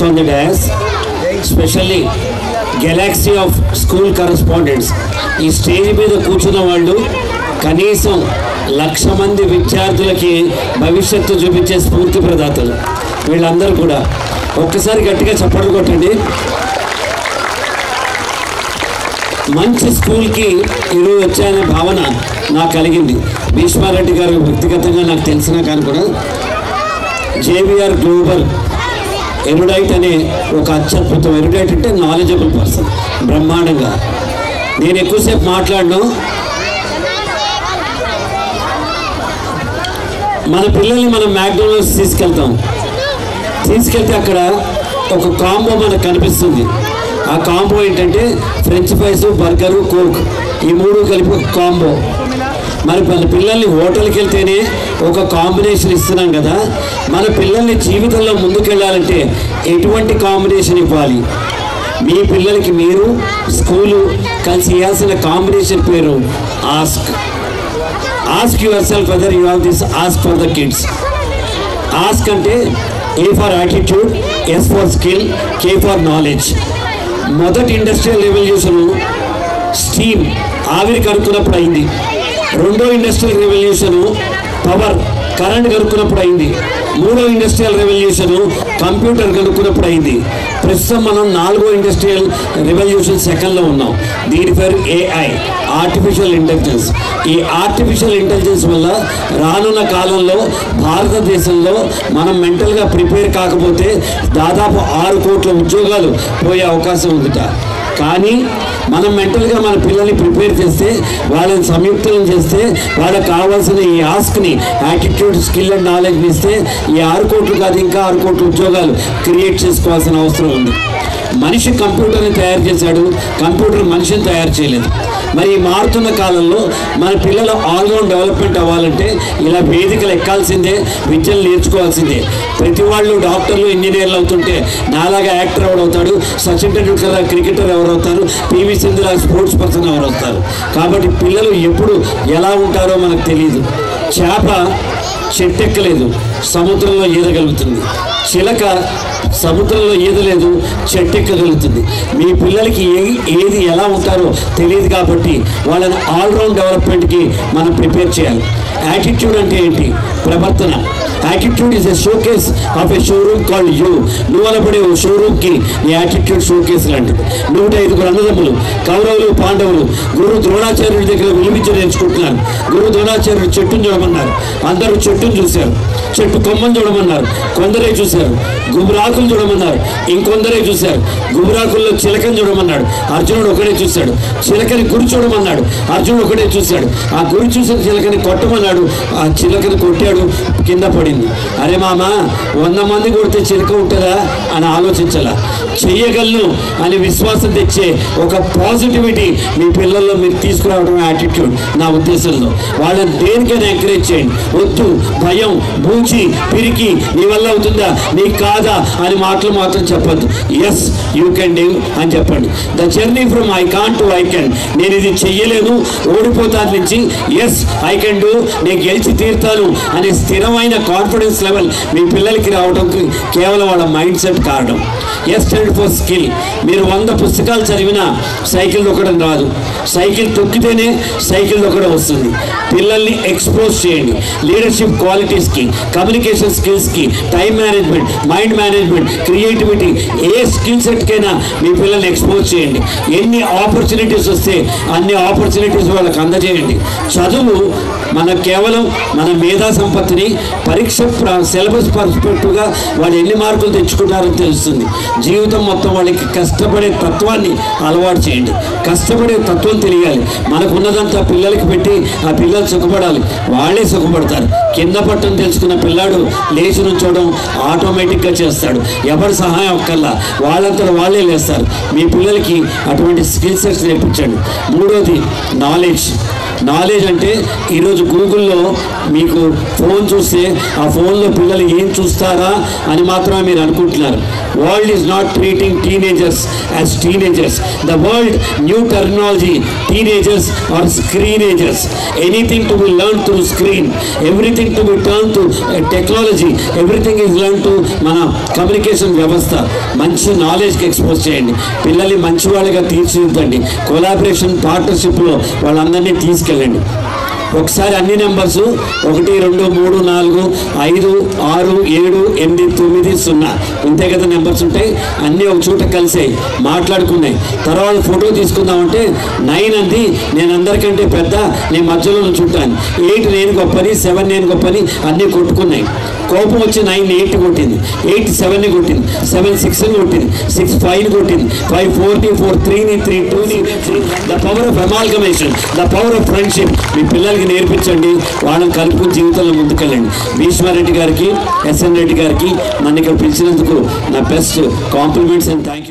seats on the especially galaxy of school correspondents ఈ stage మీద కూర్చున్న వాళ్ళు కనీసం లక్ష మంది విద్యార్థులకి భవిష్యత్తు చూపించే స్ఫూర్తి ప్రదాతలు. వీళ్ళందరూ కూడా ఒక్కసారి గట్టిగా చప్పట్లు కొట్టండి. మంచి స్కూల్కి ఇరు వచ్చాయనే భావన నాకు కలిగింది. భీష్మారెడ్డి గారు వ్యక్తిగతంగా నాకు తెలిసినా కానీ కూడా జేవిఆర్ గ్లోబల్ ఎరుడైట్ అనే ఒక అత్యద్భుతం. ఎరుడైట్ అంటే నాలెడ్జబుల్ పర్సన్ బ్రహ్మాండంగా. నేను ఎక్కువసేపు మాట్లాడను. మన పిల్లల్ని మనం మ్యాక్డోనల్డ్స్ తీసుకెళ్తాం. తీసుకెళ్తే అక్కడ ఒక కాంబో మనకు కనిపిస్తుంది. ఆ కాంబో ఏంటంటే ఫ్రెంచ్ ఫ్రైస్ బర్గరు కోక్. ఈ మూడు కలిపి ఒక కాంబో. మరి వాళ్ళ పిల్లల్ని హోటల్కి వెళ్తేనే ఒక కాంబినేషన్ ఇస్తున్నాం కదా. మన పిల్లల్ని జీవితంలో ముందుకెళ్ళాలంటే ఎటువంటి కాంబినేషన్ ఇవ్వాలి? మీ పిల్లలకి మీరు స్కూలు కలిసి ఇవ్వాల్సిన కాంబినేషన్ పేరు ask. Ask yourself whether you have this ask for the kids. Ask అంటే A for attitude S for skill K for knowledge. మొదటి ఇండస్ట్రియల్ రెవల్యూషన్ స్టీమ్ ఆవిరి కనుక్కున్నప్పుడు అయింది. రెండో ఇండస్ట్రియల్ రెవల్యూషన్ పవర్ కరెంట్ కనుక్కున్నప్పుడు అయింది. మూడో ఇండస్ట్రియల్ రెవల్యూషన్ కంప్యూటర్ కనుక్కున్నప్పుడు అయింది. ప్రస్తుతం మనం నాలుగో ఇండస్ట్రియల్ రెవల్యూషన్ సెకండ్లో ఉన్నాం. దీని పేరు ఏఐ ఆర్టిఫిషియల్ ఇంటెలిజెన్స్ ఈ ఆర్టిఫిషియల్ ఇంటెలిజెన్స్ వల్ల రానున్న కాలంలో భారతదేశంలో మనం మెంటల్గా ప్రిపేర్ కాకపోతే దాదాపు ఆరు కోట్ల ఉద్యోగాలు పోయే అవకాశం ఉందిట. కానీ మనం మెంటల్గా మన పిల్లల్ని ప్రిపేర్ చేస్తే వాళ్ళని సంయుక్తం చేస్తే వాళ్ళకి కావాల్సిన ఈ ఆస్క్ని యాటిట్యూడ్ స్కిల్ అండ్ నాలెడ్జ్ని ఇస్తే ఈ ఆరు కోట్లు కాదు ఇంకా ఆరు కోట్ల ఉద్యోగాలు క్రియేట్ చేసుకోవాల్సిన అవసరం ఉంది. మనిషి కంప్యూటర్ని తయారు చేశాడు కంప్యూటర్ మనిషిని తయారు చేయలేదు. మరి మారుతున్న కాలంలో మన పిల్లలు ఆల్రౌండ్ డెవలప్మెంట్ అవ్వాలంటే ఇలా వేదికలు ఎక్కాల్సిందే విద్యలు నేర్చుకోవాల్సిందే. ప్రతి వాళ్ళు డాక్టర్లు ఇంజనీర్లు అవుతుంటే నాలాగా యాక్టర్ ఎవరు అవుతాడు సచిన్ టెండూల్కర్ క్రికెటర్ ఎవరు అవుతారు పివి సింధులా స్పోర్ట్స్ పర్సన్ ఎవరు అవుతారు కాబట్టి పిల్లలు ఎప్పుడు ఎలా ఉంటారో మనకు తెలియదు చేప చెట్టెక్కలేదు సముద్రంలో ఈదగలుగుతుంది. చిలక సముద్రంలో ఈదలేదు చెట్టెక్కగలుగుతుంది. మీ పిల్లలకి ఏ ఏది ఎలా ఉంటారో తెలియదు కాబట్టి వాళ్ళని ఆల్రౌండ్ డెవలప్మెంట్కి మనం ప్రిపేర్ చేయాలి. యాటిట్యూడ్ అంటే ఏంటి? ప్రవర్తన. Attitude is a showcase of a showroom called you నువ్వు అనబడే ఓ షోరూమ్కి నీ యాటిట్యూడ్ షోకేస్ లాంటిది. నూట ఐదుగురు అన్నదమ్ములు కౌరవులు పాండవులు గురు ద్రోణాచార్యుడి దగ్గర విలువించి నేర్చుకుంటున్నారు. గురు ద్రోణాచార్యుడు చెట్టును చూడమన్నారు. అందరూ చెట్టును చూశారు. చెట్టు కొమ్మను చూడమన్నారు. కొందరే చూశారు. గుబురాకులు చూడమన్నారు. ఇంకొందరే చూశారు. గుబురాకుల్లో చిలకని చూడమన్నాడు. అర్జునుడు ఒకడే చూశాడు. చిలకని గురి చూడమన్నాడు. అర్జునుడు ఒకడే చూశాడు. ఆ గురి చూసిన చిలకని కొట్టమన్నాడు. ఆ చిలకని కొట్టాడు. కింద పడి పడింది అరే మామ వంద మంది కొడితే చిలక ఉంటుందా అని ఆలోచించాల. చెయ్యగలను అని విశ్వాసం తెచ్చే ఒక పాజిటివిటీ మీ పిల్లల్లో మీరు తీసుకురావడం యాటిట్యూడ్ నా ఉద్దేశంలో. వాళ్ళని దేనికైనా ఎంకరేజ్ చేయండి. వద్దు భయం బూచి పిరికి నీ వల్ల అవుతుందా? నీకు కాదా అని మాటలు మాత్రం చెప్పద్దు. ఎస్ యూ కెన్ డూ అని చెప్పండి. The journey from I can't to I can నేను ఇది చెయ్యలేను ఓడిపోతాను నుంచి ఎస్ ఐ కెన్ డూ నేను గెలిచి తీరుతాను అనే స్థిరమైన కాన్ఫిడెన్స్ లెవెల్ మీ పిల్లలకి రావడంకి కేవలం వాళ్ళ మైండ్ సెట్ కారణం. ఎస్ స్టాండ్ ఫర్ స్కిల్ మీరు వంద పుస్తకాలు చదివినా సైకిల్ తొక్కడం రాదు. సైకిల్ తొక్కితేనే సైకిల్ తొక్కడం వస్తుంది. పిల్లల్ని ఎక్స్పోజ్ చేయండి. లీడర్షిప్ క్వాలిటీస్కి communication స్కిల్స్కి time management mind management creativity ఏ స్కిల్ సెట్కైనా మీ పిల్లల్ని ఎక్స్పోజ్ చేయండి. ఎన్ని ఆపర్చునిటీస్ వస్తే అన్ని ఆపర్చునిటీస్ వాళ్ళకి అందజేయండి. చదువు మన కేవలం మన మేధా సంపత్తిని పరీక్ష సిలబస్ పర్స్పెక్టివ్గా వాళ్ళు ఎన్ని మార్కులు తెచ్చుకుంటారో తెలుస్తుంది. జీవితం మొత్తం వాళ్ళకి కష్టపడే తత్వాన్ని అలవాటు చేయండి. కష్టపడే తత్వం తెలియాలి. మనకు ఉన్నదంతా పిల్లలకి పెట్టి ఆ పిల్లలు సుఖపడాలి. వాళ్ళే సుఖపడతారు. కింద పట్టం తెలుసుకున్న పిల్లాడు లేచి నుంచోవడం ఆటోమేటిక్గా చేస్తాడు. ఎవరి సహాయం ఒక్కల్లా. వాళ్ళంతా వాళ్ళే లేస్తారు. మీ పిల్లలకి అటువంటి స్కిల్ సెట్స్ నేర్పించండి. మూడోది నాలెడ్జ్. నాలెడ్జ్ అంటే ఈరోజు గూగుల్లో మీకు ఫోన్ చూస్తే ఆ ఫోన్లో పిల్లలు ఏం చూస్తారా అని మాత్రమే మీరు అనుకుంటున్నారు. World is not treating teenagers as teenagers the world new technology teenagers are screenagers anything to be learn through screen everything to be turn to technology everything is learn to మన కమ్యూనికేషన్ వ్యవస్థ. మంచి నాలెడ్జ్కి expose చేయండి. పిల్లల్ని మంచి వాళ్ళగా తీర్చిదిద్దండి collaboration పార్ట్నర్షిప్లో వాళ్ళందరినీ తీసుకెళ్ళండి ఒకసారి అన్ని నెంబర్స్ ఒకటి రెండు మూడు నాలుగు ఐదు ఆరు ఏడు ఎనిమిది తొమ్మిది సున్నా. ఇంతే కదా నెంబర్స్ ఉంటాయి అన్నీ ఒక చోట కలిసాయి మాట్లాడుకున్నాయి తర్వాత ఫోటో తీసుకుందామంటే నైన్ అంది నేను అందరికంటే పెద్ద నేను మధ్యలో చుట్టాను ఎయిట్ నేను గొప్పని సెవెన్ నేను గొప్పని అన్నీ కొట్టుకున్నాయి. కోపం వచ్చి నైన్ ఎయిట్ కొట్టింది. ఎయిట్ సెవెన్ని కొట్టింది. సెవెన్ సిక్స్ని కొట్టింది. సిక్స్ ఫైవ్ని కొట్టింది. ఫైవ్ ఫోర్ని ఫోర్ త్రీని త్రీ టూని the power of amalgamation. The power of friendship. మీ పిల్లలకి నేర్పించండి. వాళ్ళని కలుపు జీవితంలో ముందుకెళ్ళండి. భీష్మారెడ్డి గారికి ఎస్ఎన్ రెడ్డి గారికి నన్ను ఇక్కడ పిలిచినందుకు నా బెస్ట్ కాంప్లిమెంట్స్ అండ్ థ్యాంక్